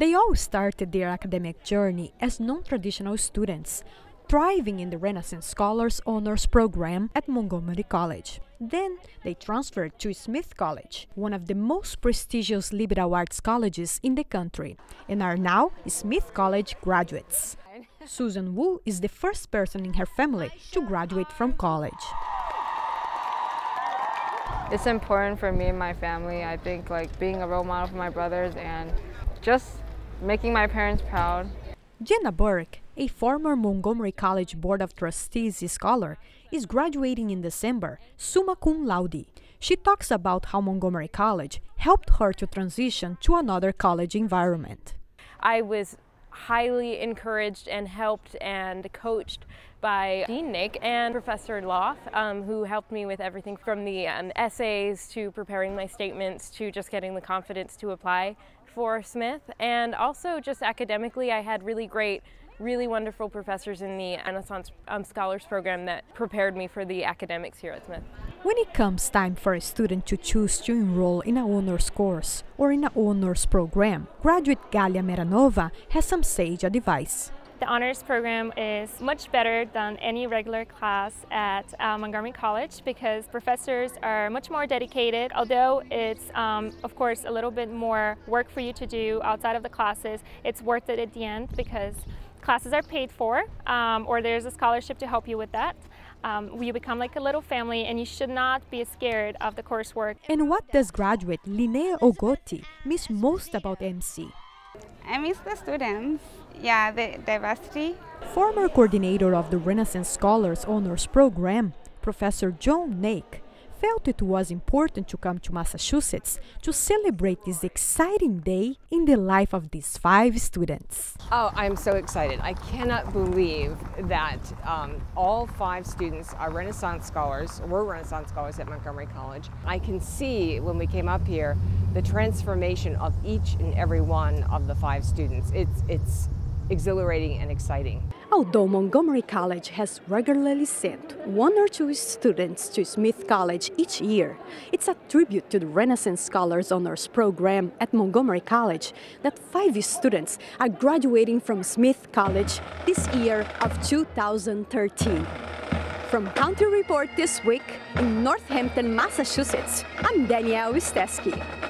They all started their academic journey as non-traditional students, thriving in the Renaissance Scholars Honors Program at Montgomery College. Then they transferred to Smith College, one of the most prestigious liberal arts colleges in the country, and are now Smith College graduates. Susan Wu is the first person in her family to graduate from college. It's important for me and my family. I think like being a role model for my brothers and just making my parents proud. Jana Burke, a former Montgomery College Board of Trustees scholar, is graduating in December, summa cum laude. She talks about how Montgomery College helped her to transition to another college environment. I was highly encouraged and helped and coached by Dean Nick and Professor Loth, um, who helped me with everything from the um, essays to preparing my statements to just getting the confidence to apply for Smith. And also just academically, I had really great really wonderful professors in the Renaissance um, Scholars Program that prepared me for the academics here at Smith. When it comes time for a student to choose to enroll in a honors course or in a honors program, graduate Galya Metanova has some sage advice. The honors program is much better than any regular class at uh, Montgomery College because professors are much more dedicated. Although it's, um, of course, a little bit more work for you to do outside of the classes, it's worth it at the end because classes are paid for um, or there's a scholarship to help you with that. Um, you become like a little family and you should not be scared of the coursework. And what does graduate Linet Ogoti miss most about MC? I miss the students. Yeah, the diversity. Former coordinator of the Renaissance Scholars Honors Program, Professor Joan Naake, felt it was important to come to Massachusetts to celebrate this exciting day in the life of these five students. Oh, I'm so excited. I cannot believe that um, all five students are Renaissance scholars, were Renaissance scholars at Montgomery College. I can see when we came up here the transformation of each and every one of the five students. It's, it's exhilarating and exciting. Although Montgomery College has regularly sent one or two students to Smith College each year, it's a tribute to the Renaissance Scholars Honors Program at Montgomery College that five students are graduating from Smith College this year of 2013. From Country Report this week in Northampton, Massachusetts, I'm Danielle Wistesky.